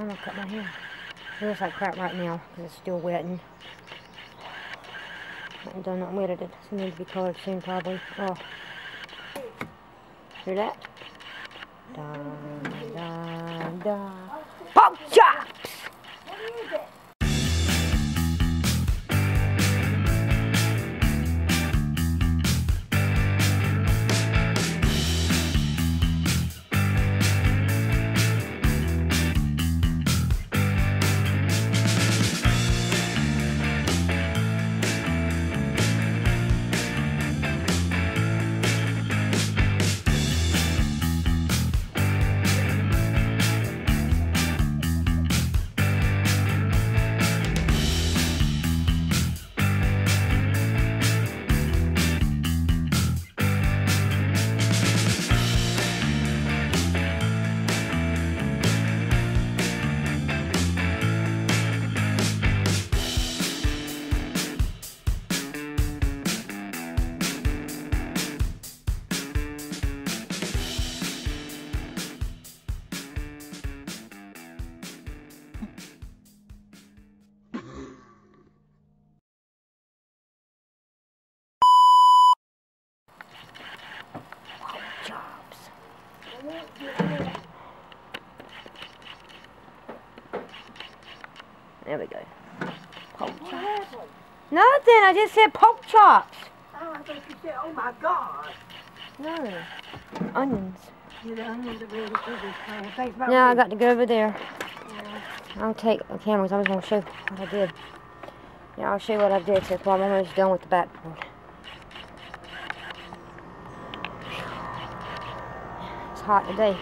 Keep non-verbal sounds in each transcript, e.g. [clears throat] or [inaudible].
I'm gonna cut my hair. It looks like crap right now because it's still wet and I haven't done nothing with it. It needs to be colored soon probably. Oh. Hear that? Nothing. I just said pork chops. Oh, I thought you said, oh my God. No. Onions. You the onions are ready for this kind of thing. Now I got to go over there. I'll take the cameras. I was going to show what I did. Yeah, I'll show you what I did so far. I'm almost done with the backboard. It's hot today.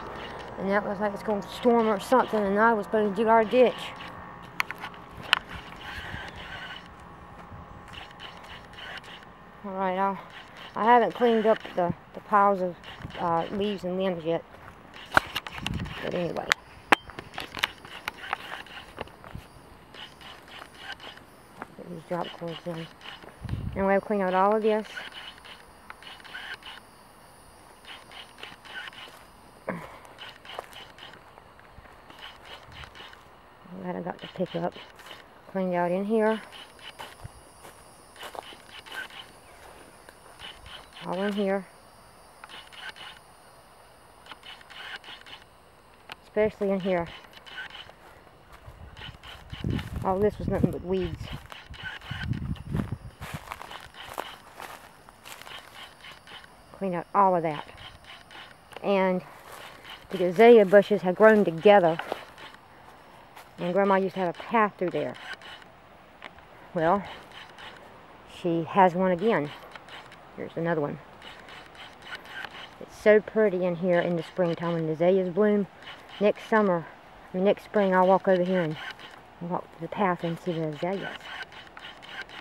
And that was like it's going to storm or something. And I was supposed to do our ditch. Alright, I'll, I haven't cleaned up the, the piles of uh, leaves and limbs yet. But anyway. Put these drop clothes in. And we'll clean out all of this. [sighs] That I got to pick up. Cleaned out in here. All in here. Especially in here. All this was nothing but weeds. Clean out all of that. And the azalea bushes had grown together. And Grandma used to have a path through there. Well, she has one again. Here's another one. It's so pretty in here in the springtime when the azaleas bloom. Next summer, I mean next spring, I'll walk over here and walk the path and see the azaleas.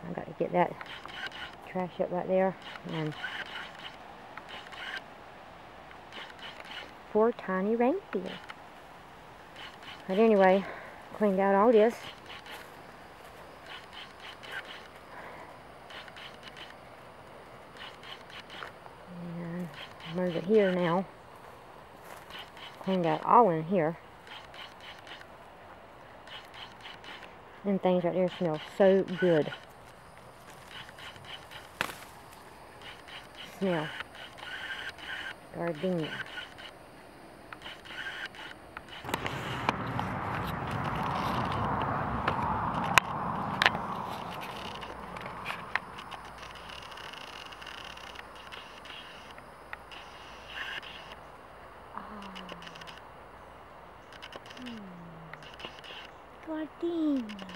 I got to get that trash up right there. And four tiny reindeer. But anyway, cleaned out all this. And it here now. Cleaned out all in here. And things right there smell so good. Smell. Gardenia. Gardenias.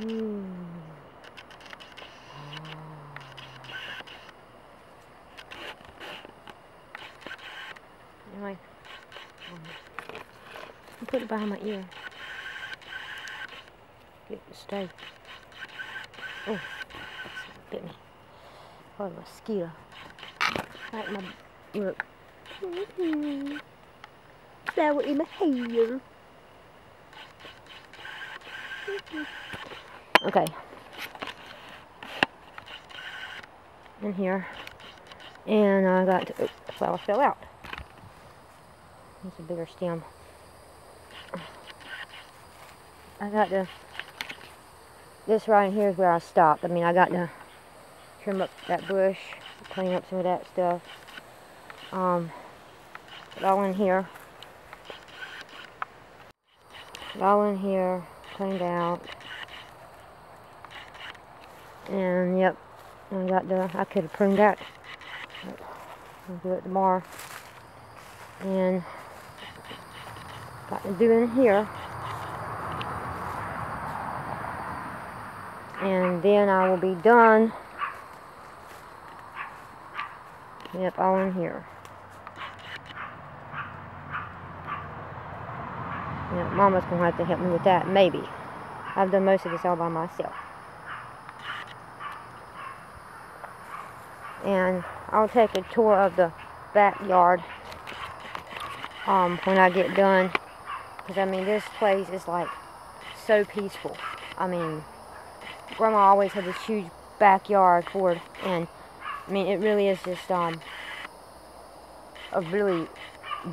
Ooh. Anyway, I put it behind my ear. Get the stove. Oh, bit me. Oh, a mosquito. In my look. Flower in my hair. Okay. In here. And I got, oh, the flower fell out. Needs a bigger stem. I got to, this right here is where I stopped. I mean, I got to trim up that bush, clean up some of that stuff. Um, put all in here. Put all in here, cleaned out. And yep, I got the, I could have pruned that. I'll do it tomorrow. And got to do in here. And then I will be done. Yep, all in here. Yep, Mama's gonna have to help me with that, maybe. I've done most of this all by myself. And I'll take a tour of the backyard um, when I get done. Because, I mean, this place is, like, so peaceful. I mean, Grandma always had this huge backyard for it. And, I mean, it really is just um, a really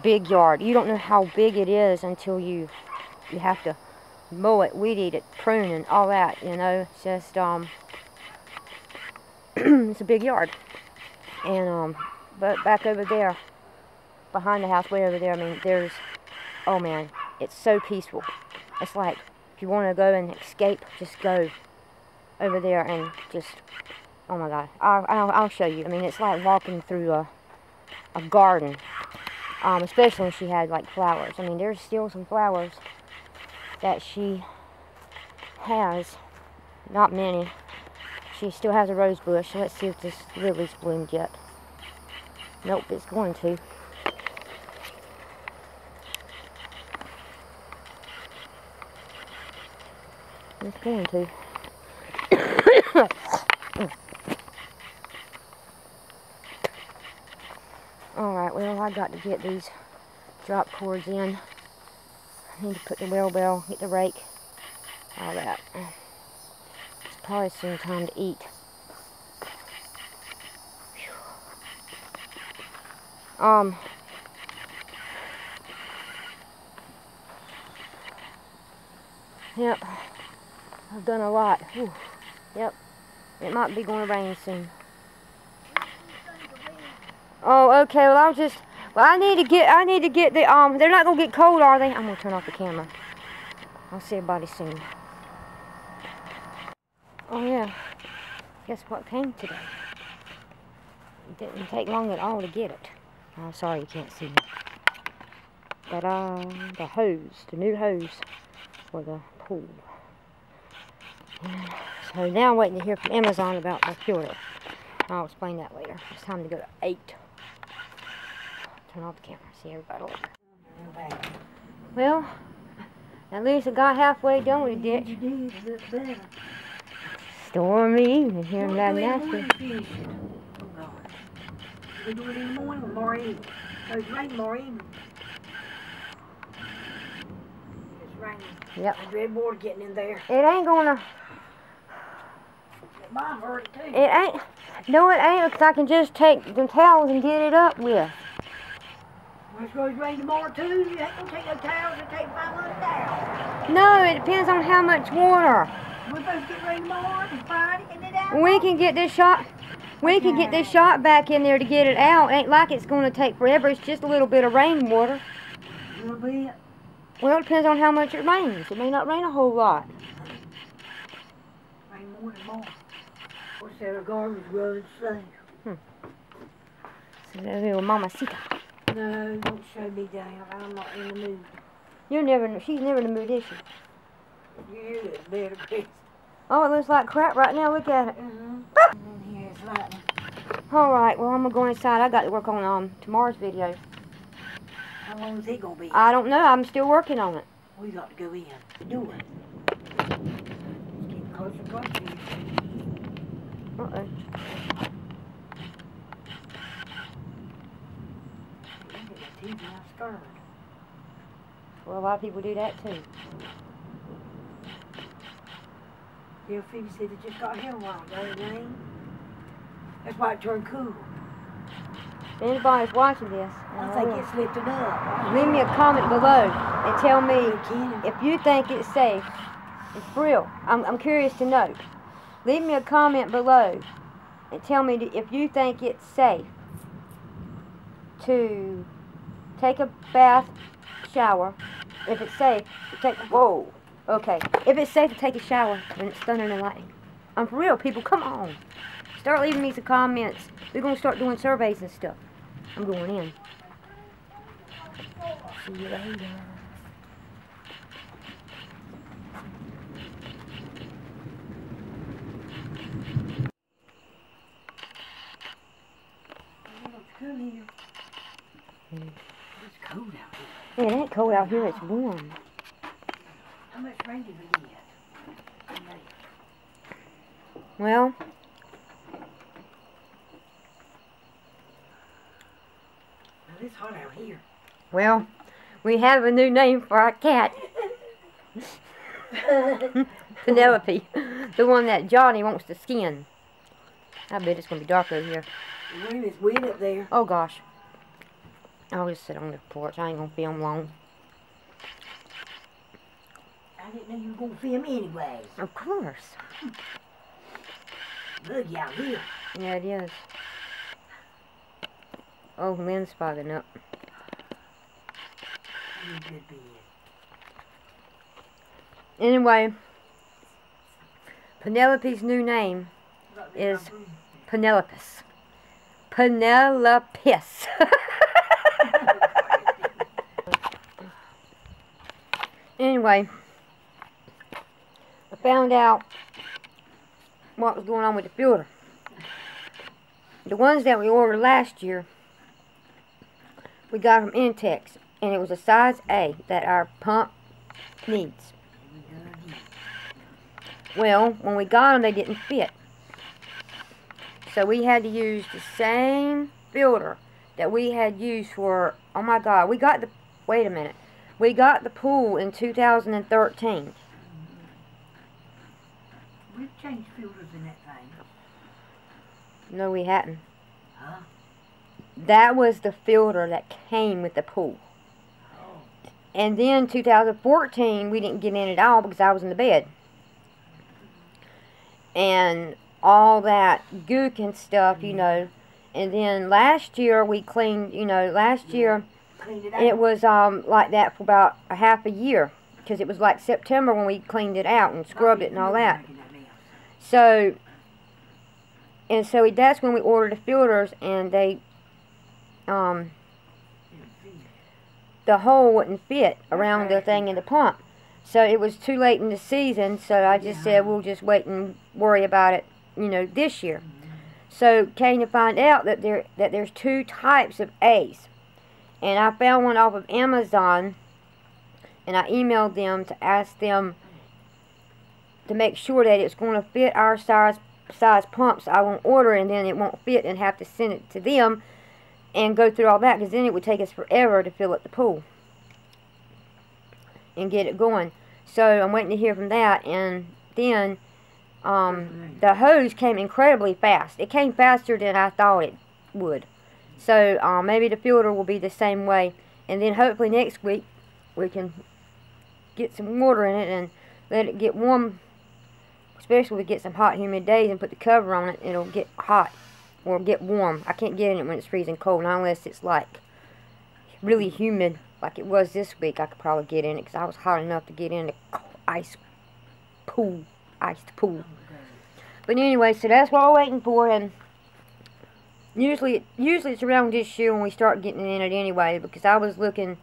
big yard. You don't know how big it is until you you have to mow it, weed eat it, prune and all that, you know. It's just, um, [clears throat] it's a big yard. And, um, but back over there, behind the house, way over there, I mean, there's, oh man, it's so peaceful. It's like, if you want to go and escape, just go over there and just, oh my God, I'll, I'll, I'll show you. I mean, it's like walking through a, a garden, um, especially when she had like flowers. I mean, there's still some flowers that she has, not many. She still has a rose bush. Let's see if this lily's bloomed yet. Nope, it's going to. It's going to. Alright, well, I got to get these drop cords in. I need to put the wheel bell, get the rake, all that. It's probably soon time to eat. Um, yep, I've done a lot. Whew. Yep, it might be going to rain soon. Oh, okay. Well, I'll just. Well, I need to get. I need to get the. Um, they're not gonna get cold, are they? I'm gonna turn off the camera. I'll see everybody soon. Oh yeah. Guess what came today? It didn't take long at all to get it. I'm oh, sorry you can't see me. But uh, the hose, the new hose for the pool. So now I'm waiting to hear from Amazon about my filter. I'll explain that later. It's time to go to 8 turn off the camera, see everybody later. Well, at least I got halfway done with the ditch. You did look better. Stormy evening here in Loud do Nasty. in the evening? Oh, God. We do it in the morning with Maureen. So it's raining, Maureen. It's raining. Yep. I dread water getting in there. It ain't gonna, It too. it ain't, no it ain't, because I can just take the towels and get it up with. Well, it's going to rain tomorrow too. You ain't going to take no towels and take 500 towels. No, it depends on how much water. We're supposed to get rain tomorrow and Friday and then out. We can get this shot, we can get this shot back in there to get it out. Ain't like it's gonna take forever, it's just a little bit of rainwater. A little bit. Well, it depends on how much it rains. It may not rain a whole lot. Rain more and What's that? Our garden's growing slow. So, little mamacita. No, don't show me down. I'm not in the mood. You're never, she's never in the mood, is she? You better, Chris. Oh, it looks like crap right now. Look at it. Uh-huh. And here's lightning. All right. Well, I'm gonna go inside. I got to work on um tomorrow's video. How long is he gonna be? I don't know. I'm still working on it. we got to go in. Do it. It's getting closer closer. Uh oh. Look at the TV, I'm scared. Well, a lot of people do that too. Yeah, Phoebe said it just got here a while ago. That's why it turned cool. If anybody's watching this, I and think it's lifted up. leave me a comment below and tell me if you think it's safe It's real. I'm, I'm curious to know. Leave me a comment below and tell me if you think it's safe to take a bath, shower. If it's safe to take, whoa, okay. If it's safe to take a shower when it's thunder and lightning. I'm for real, people. Come on. Start leaving me some comments. We're going to start doing surveys and stuff. I'm going in. See you later. Come here. It's cold out here. It ain't cold out here, it's warm. How much rain did we get? Well, Well, it's hot out here. well, we have a new name for our cat, [laughs] Penelope. The one that Johnny wants to skin. I bet it's going to be dark over here. The is up there. Oh gosh. I'll just sit on the porch. I ain't to film long. I didn't know you were to film anyway. Of course. [laughs] Buggy out here. Yeah, it is. Oh, Lynn's fogging up. You good bed. Anyway, Penelope's new name Is- there's Penelopes. [laughs] anyway, I found out what was going on with the filter. The ones that we ordered last year, we got from Intex, and it was a size A that our pump needs. Well, when we got them, they didn't fit. So we had to use the same filter that we had used for, oh my God, we got the, wait a minute. We got the pool in 2013. We've changed filters in that thing. No, we hadn't. Huh? That was the filter that came with the pool. Oh. And then 2014, we didn't get in at all because I was in the bed. And all that gook and stuff, you know. And then last year we cleaned, you know, last year it it was um like that for about a half a year because it was like September when we cleaned it out and scrubbed it and all that. That. So, and so that's when we ordered the filters and they, um, the hole wouldn't fit around the thing in the pump. So it was too late in the season, so I just Yeah. said we'll just wait and worry about it, you know, this year. So came to find out that there that there's two types of A's. And I found one off of Amazon and I emailed them to ask them to make sure that it's going to fit our size size pumps. I won't order and then it won't fit and have to send it to them and go through all that because then it would take us forever to fill up the pool and get it going. So I'm waiting to hear from that and then um, the hose came incredibly fast. It came faster than I thought it would. So uh, maybe the filter will be the same way. And then hopefully next week we can get some water in it and let it get warm. Especially if we get some hot humid days and put the cover on it, it'll get hot or get warm. I can't get in it when it's freezing cold, not unless it's like really humid like it was this week. I could probably get in it because I was hot enough to get in the ice pool, iced pool. But anyway, so that's what we're waiting for, and usually, usually it's around this year when we start getting in it anyway. Because I was looking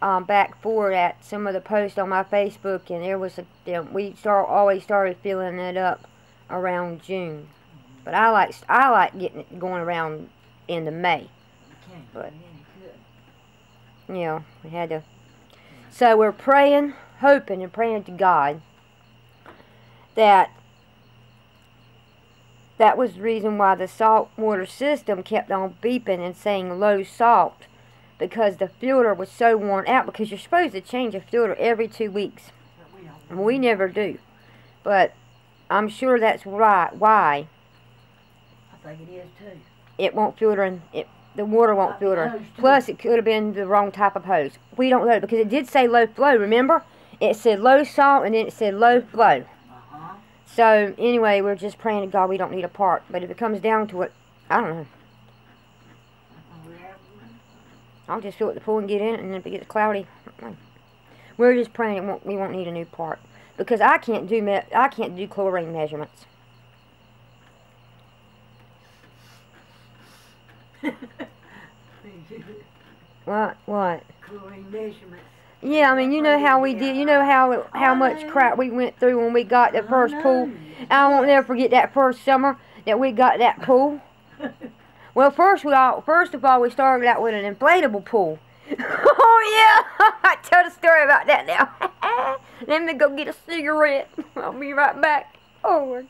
um, back forward at some of the posts on my Facebook, and there was a them- we start always started filling it up around June. But I like I like getting it going around into May. But- you. You know, we had to. So we're praying, hoping, and praying to God that that was the reason why the salt water system kept on beeping and saying low salt because the filter was so worn out because you're supposed to change a filter every two weeks. We never do. But I'm sure that's right why I think it is too. it won't filter and it the water won't filter. Plus, it could have been the wrong type of hose. We don't know because it did say low flow. Remember, it said low salt and then it said low flow. So anyway, we're just praying to God we don't need a park. But if it comes down to it, I don't know. I'll just fill it up the pool and get in it, and if it gets cloudy, we're just praying it won't, we won't need a new park because I can't do me- I can't do chlorine measurements. [laughs] What? What? Chlorine measurement. Yeah, I mean, you know how we did. You know how how much crap we went through when we got the first pool. I won't never forget that first summer that we got that pool. [laughs] Well, first we all first of all we started out with an inflatable pool. [laughs] oh yeah, [laughs] I tell the story about that now. Let me go get a cigarette. I'll be right back. Oh,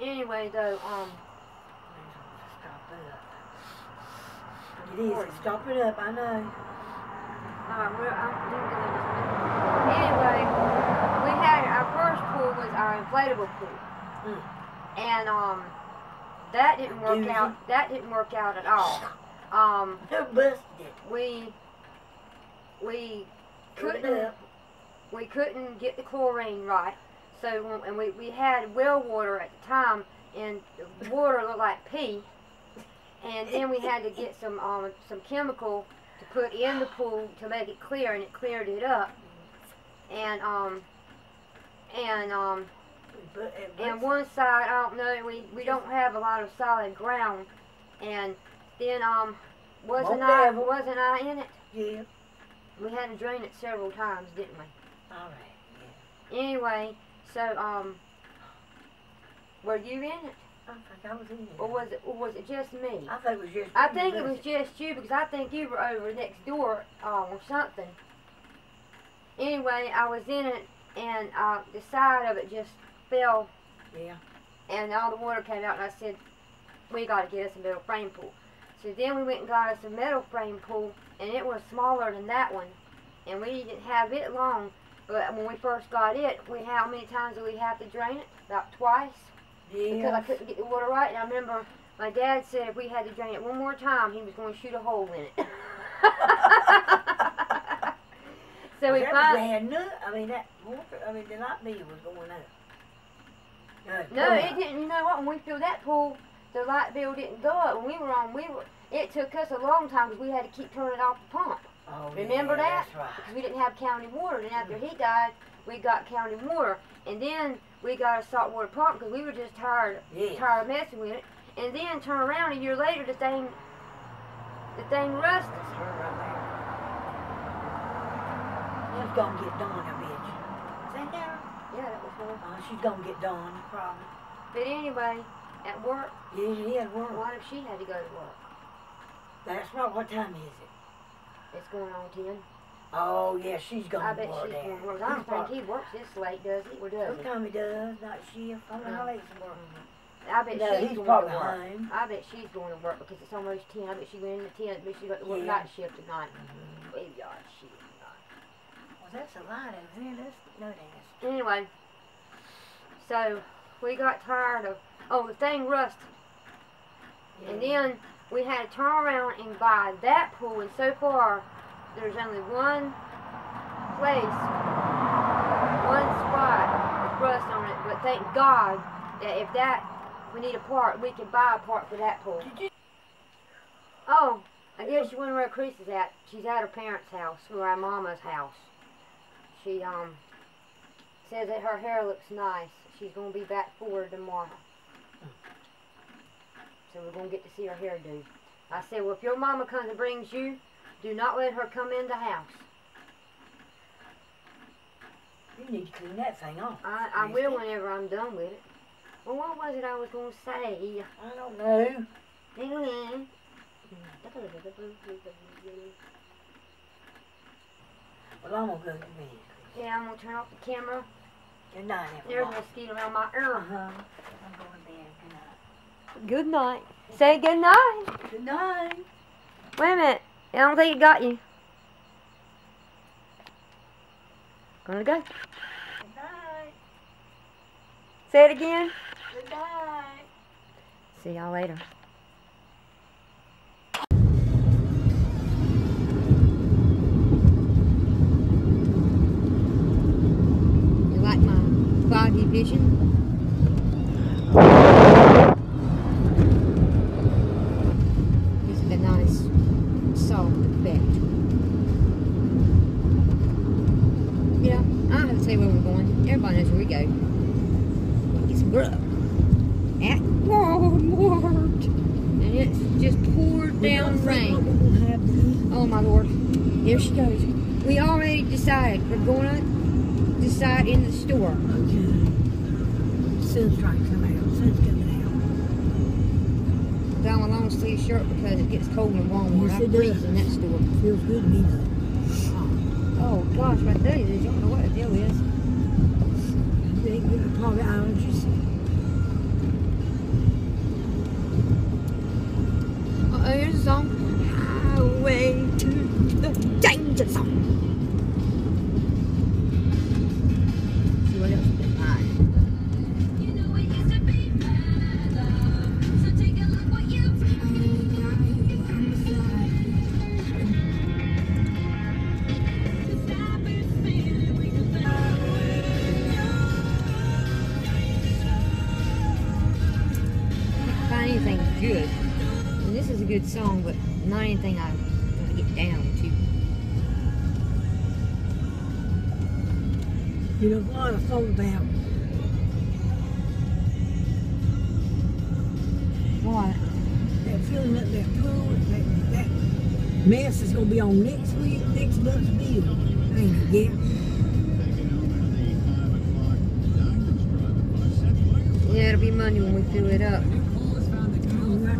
anyway though, um, it is. Stop it up. I know. uh, we're, I'm doing Anyway, we had our first pool was our inflatable pool, Mm. and um, that didn't work Doozy. out. That didn't work out at all. Um, [laughs] Busted. we we couldn't we couldn't get the chlorine right. So and we, we had well water at the time, and the water looked like pee. And then we had to get some um some chemical to put in the pool to make it clear, and it cleared it up. And um and um But and one side I don't know we we don't have a lot of solid ground, and then um wasn't I wasn't I in it? Yeah. We had to drain it several times, didn't we? All right. Anyway, so um, were you in it, I think I was in or it. was it, or was it just me? I think it was just. I you, think it was just you because I think you were over next door um, or something. Anyway, I was in it, and uh, the side of it just fell, Yeah. and all the water came out. And I said, "We got to get us a metal frame pool." So then we went and got us a metal frame pool, and it was smaller than that one, and we didn't have it long. But when we first got it, we how many times did we have to drain it? About twice because I couldn't get the water right. And I remember my dad said if we had to drain it one more time, he was going to shoot a hole in it. [laughs] so we that finally. brand new. I mean, that water, I mean, the light bill was going up. No, No, it didn't. You know what? When we filled that pool, the light bill didn't go up. When we were on, we were. It took us a long time because we had to keep turning off the pump Oh, Remember yeah, that? That's right. because we didn't have county water. And after mm. he died, we got county water, and then we got a saltwater pump because we were just tired Yeah. tired of messing with it. And then turn around a year later, the thing, the thing rusted. That's her right there. She's gonna get Donna, bitch. Is that her? Yeah, that was her. Oh, she's gonna get Donna, probably. But anyway, at work, Yeah, she had work. what if she had to go to work? That's right. What time is it? It's going on ten. Oh, yeah, she's gonna I bet work she's going to work. I don't think he works this late, does he? Or does he? Sometimes he does, not shift. I don't know how late. I bet No, she's he's going to work. home. I bet she's going to work because it's almost ten. I bet she went in at ten. I bet she got to work Yeah. night shift tonight. Graveyard shift tonight. Well, that's a over there. Let's no dance. Anyway, so we got tired of. Oh, the thing rusted. And then we had to turn around and buy that pool, and so far there's only one place, one spot with rust on it. But thank God that if that we need a part, we can buy a part for that pool. Oh, I guess you wonder where Chris is at. She's at her parents' house, or our mama's house. She um says that her hair looks nice. She's gonna be back for her tomorrow. So we're gonna get to see her hairdo. I said, well, if your mama comes and brings you, do not let her come in the house. You need to clean that thing off. I, I will ma'am. whenever I'm done with it. Well, what was it I was gonna say? I don't know. Well, I'm gonna go to bed. Yeah, I'm gonna turn off the camera. Good night, There's a everybody. mosquito around my ear. Uh-huh. I'm going to bed. Good night. Good night. Say good night. Good night. Wait a minute. I don't think it got you. Gonna go. Good night. Say it again. Good night. See y'all later. You like my foggy vision? Go. Get some grub. At Walmart. And it's just poured down rain. what we're gonna have to eat. Oh my lord. Here she goes. We already decided we're gonna decide in the store. Okay. Sun's trying to come out. Sun's coming Got a long sleeve shirt because it gets cold in Walmart. Yes, I freeze in that store. Feels good to me though. Oh gosh, my you, you don't know what the deal is. Probably allergies. Uh, here's a song. Highway to the danger zone. Month's bill. Ain't it, yeah? Yeah, it'll be Monday when we fill it up. All right.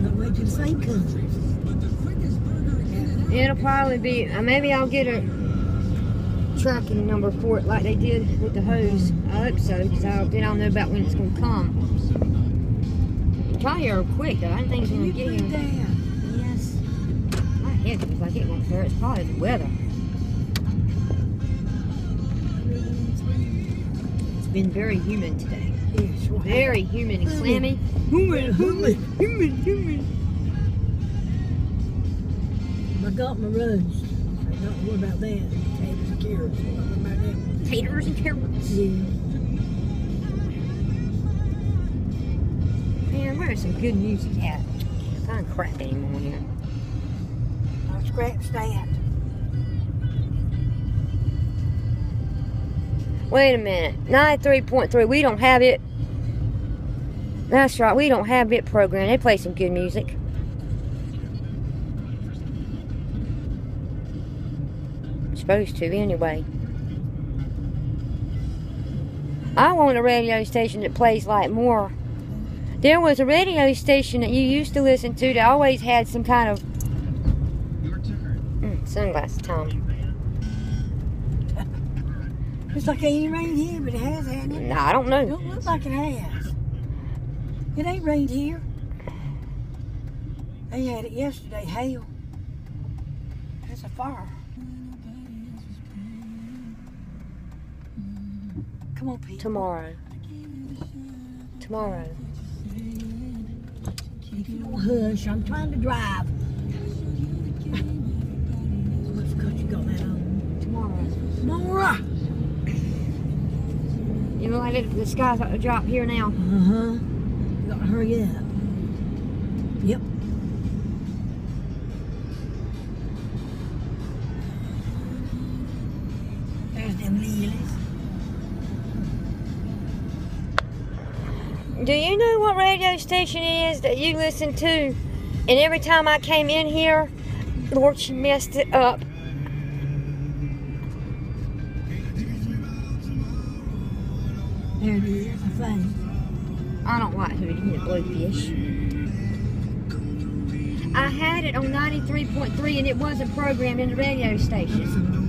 Not wait till the same comes. It'll probably be, uh, maybe I'll get a tracking number for it like they did with the hose. I hope so, because I'll, then I'll know about when it's going to come. Probably here quick, though. I didn't think it was going to get here. Yes. My like it won't hurt. It's probably the weather. It's been very humid today. Very humid and clammy. Humid, humid. humid, humid. I got my runs. I don't worry about that. Taters and carrots. About that? Taters and carrots. Yeah. Man, where's some good music at? Can't find crap anymore here. That. Wait a minute. 93.3. We don't have it. That's right. We don't have it programmed. They play some good music. Supposed to, anyway. I want a radio station that plays like more. There was a radio station that you used to listen to that always had some kind of. Sunglasses time. Looks like it ain't rained here, but it has, hasn't it? Nah, I don't know. Don't look like it has. It ain't rained here. They had it yesterday, hail. That's a fire. Come on, Pete. Tomorrow. Tomorrow. If you don't hush, I'm trying to drive. Nora! You know, like the sky's about to drop here now. Uh-huh. You gotta hurry up. Yep. There's them lilies. Do you know what radio station it is that you listen to? And every time I came in here, Lord, she messed it up. Is, I think. I don't like Hootie, the Blowfish. I had it on 93.3 and it wasn't programmed in the radio station.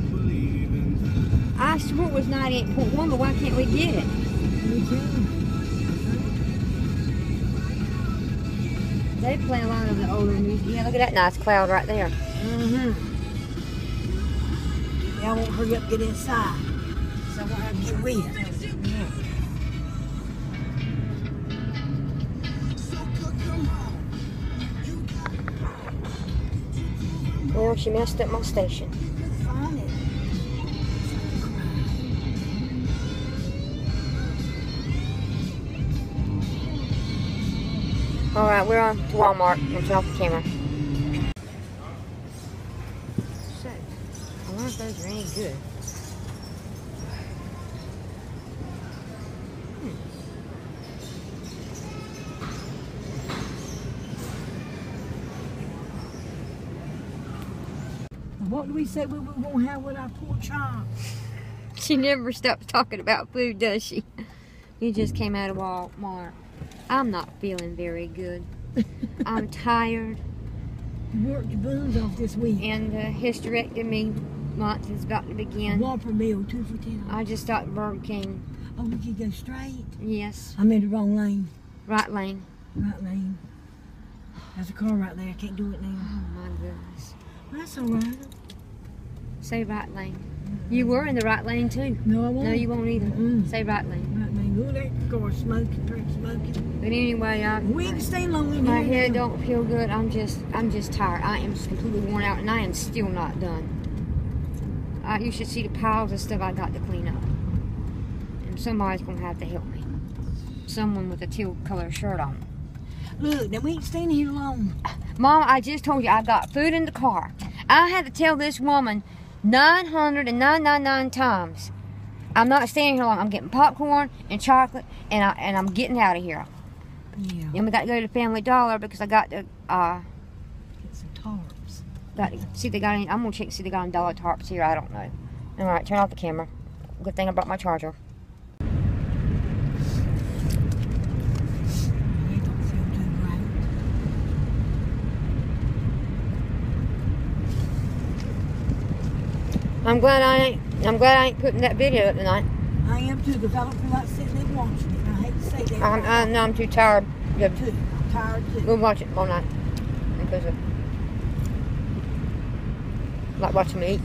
I swore it was 98.1, but why can't we get it? They play a lot of the older music. Yeah, look at that nice cloud right there. Mm-hmm. Yeah, I won't hurry up get inside. So I won't have to get wet. Well, she messed up my station. Alright, we're on to Walmart and turn off the camera. So, I wonder if those are any good. What do we say we were going to have with our pork chop? She never stops talking about food, does she? You just came out of Walmart. I'm not feeling very good. I'm [laughs] tired, You worked your buns off this week. and the hysterectomy month is about to begin. Whopper meal, two for ten. I just stopped Burger King. Oh, we could go straight. Yes, I'm in the wrong lane. right lane. Right lane. There's a car right there. I can't do it now. Oh my goodness. Well, that's all right. Say right lane. You were in the right lane too. No, I won't. No, you won't either. Mm-mm. Say right lane. Right lane. At that car smoking, truck smoking. But anyway, I, We ain't staying long in my head don't feel good. I'm just, I'm just tired. I am just completely worn out, and I am still not done. Uh, you should see the piles of stuff I got to clean up, and somebody's gonna have to help me. Someone with a teal color shirt on. Look, then we ain't staying here long. Mom, I just told you I got food in the car. I had to tell this woman 999 times. I'm not staying here long. I'm getting popcorn and chocolate, and I and I'm getting out of here. Yeah. And we got to go to Family Dollar because I got to uh Get some tarps. got to see they got any. I'm gonna check see if they got any dollar tarps here. I don't know. All right, turn off the camera. Good thing I brought my charger. They don't feel too right. I'm glad I ain't. I'm glad I ain't putting that video up tonight. I am too, because I don't feel like sitting there watching it. I hate to say that. I'm, I know I'm too tired. to- too. I'm tired too. We'll watch it all night because of like watching me eat.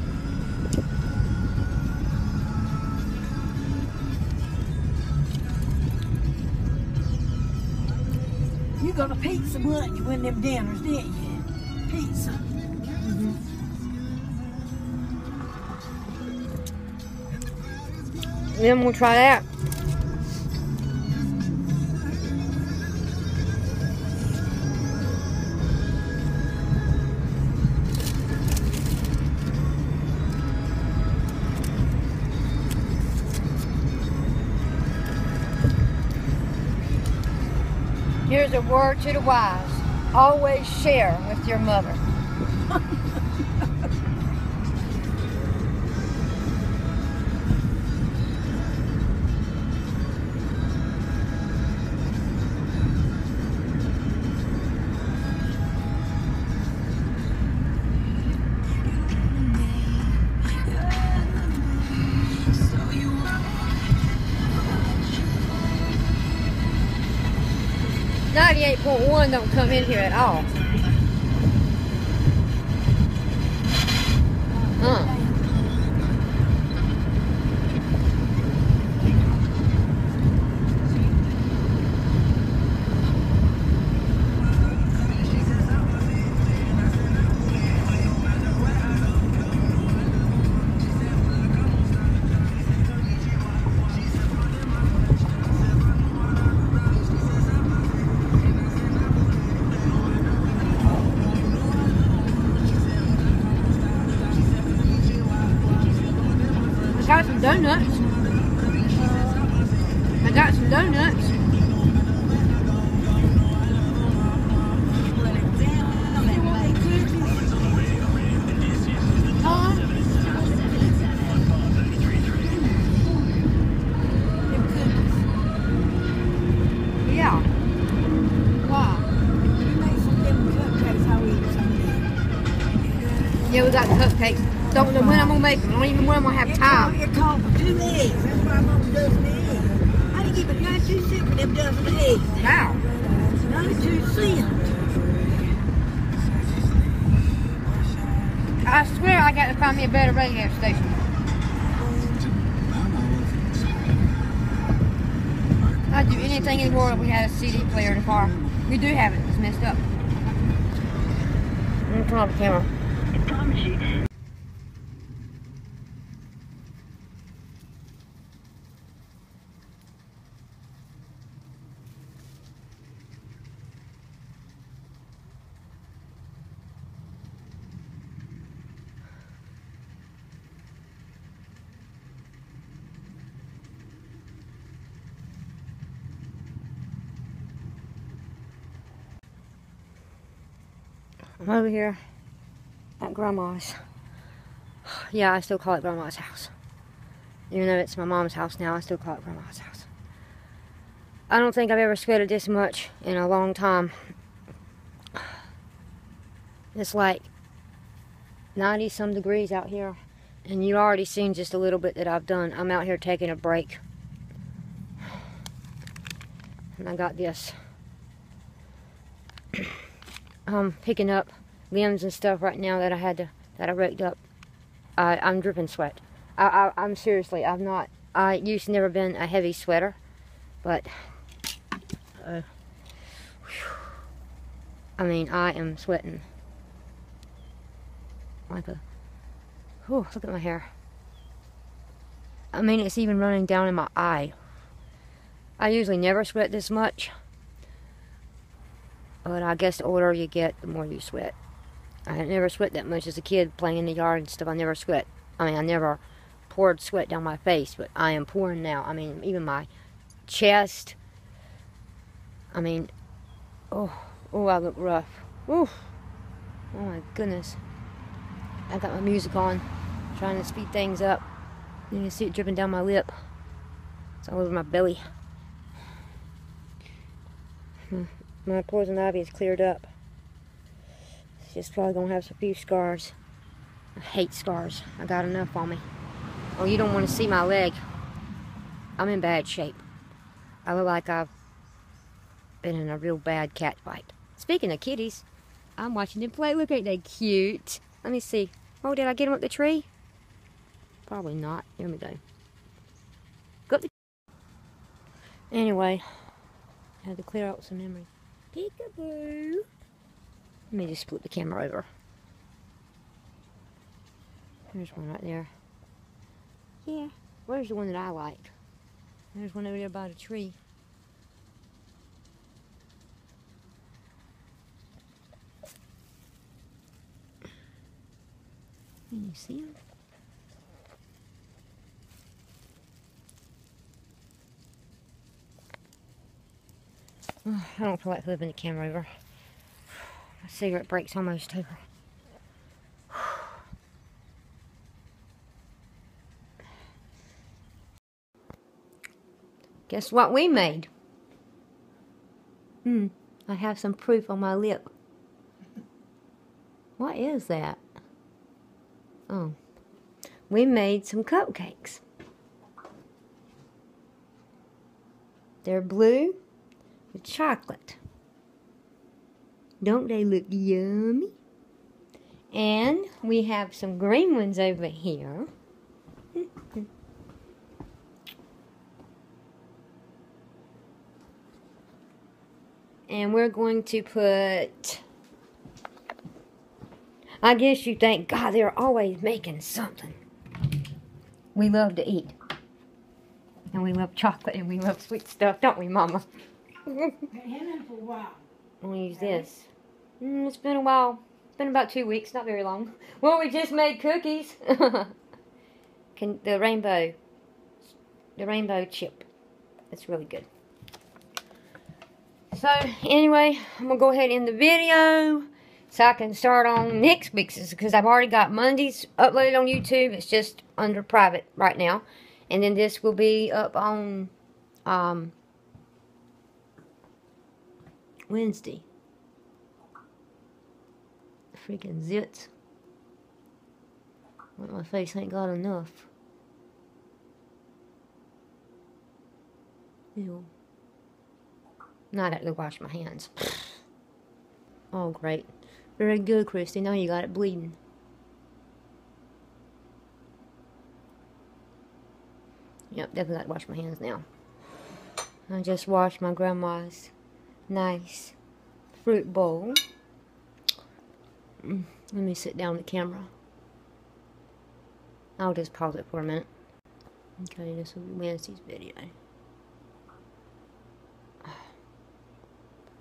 You got a pizza once you win them dinners, didn't you? Pizza. Then we'll try that. Here's a word to the wise. Always share with your mother. Don't come in here at all. We do have it. It's messed up. Me turn off the camera. I'm over here at Grandma's. Yeah, I still call it Grandma's house. Even though it's my mom's house now, I still call it Grandma's house. I don't think I've ever sweated this much in a long time. It's like 90 some degrees out here. And you already seen just a little bit that I've done. I'm out here taking a break. And I got this. I'm picking up limbs and stuff right now that I had to, that I raked up. I'm dripping sweat. I, I, I'm seriously, I've not, I used to never been a heavy sweater, but, uh, I mean, I am sweating like a, oh, look at my hair. I mean, it's even running down in my eye. I usually never sweat this much, but I guess the older you get, the more you sweat. I never sweat that much as a kid playing in the yard and stuff. I never sweat. I mean, I never poured sweat down my face, but I am pouring now. I mean, even my chest. I mean, oh, oh, I look rough. Oof. Oh my goodness. I got my music on, trying to speed things up. You can see it dripping down my lip. It's all over my belly. Hmm. My poison ivy is cleared up. It's just probably gonna have a few scars. I hate scars. I got enough on me. Oh, you don't want to see my leg. I'm in bad shape. I look like I've been in a real bad cat fight. Speaking of kitties, I'm watching them play. Look, ain't they cute? Let me see. Oh, did I get them up the tree? Probably not. Here we go. Go up the Anyway, I had to clear out some memory. Peekaboo. Let me just split the camera over. There's one right there. Yeah. Where's the one that I like? There's one over there by the tree. Can you see him? I don't feel like flipping the camera over. My cigarette break's almost over. Guess what we made? Hmm, I have some proof on my lip. What is that? Oh, we made some cupcakes. They're blue with chocolate. Don't they look yummy? And we have some green ones over here. and we're going to put I guess you think, God, they're always making something. We love to eat. And we love chocolate and we love sweet stuff, don't we, Mama? Been having for a while. We'll use this. Mm, it's been a while. It's been about two weeks, not very long. [laughs] Well, we just made cookies. [laughs] Can the rainbow, the rainbow chip. It's really good. So anyway, I'm gonna go ahead and end the video so I can start on next week's because I've already got Monday's uploaded on YouTube. It's just under private right now, and then this will be up on um, Wednesday. Freaking zits. My face ain't got enough. Ew. Got to wash my hands. [sighs] Oh, great. Very good, Christy. Now you got it bleeding. Yep, definitely got to wash my hands now. I just washed my grandma's nice fruit bowl. Mm, Let me sit down the camera. I'll just pause it for a minute. Okay, this will be Wednesday's video.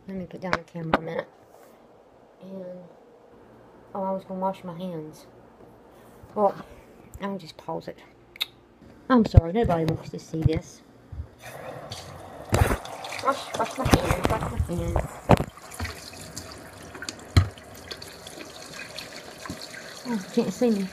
Let me put down the camera a minute. And, oh, I was going to wash my hands. Well, I'll just pause it. I'm sorry, nobody wants to see this wash, wash my my hands. Oh, can't see me.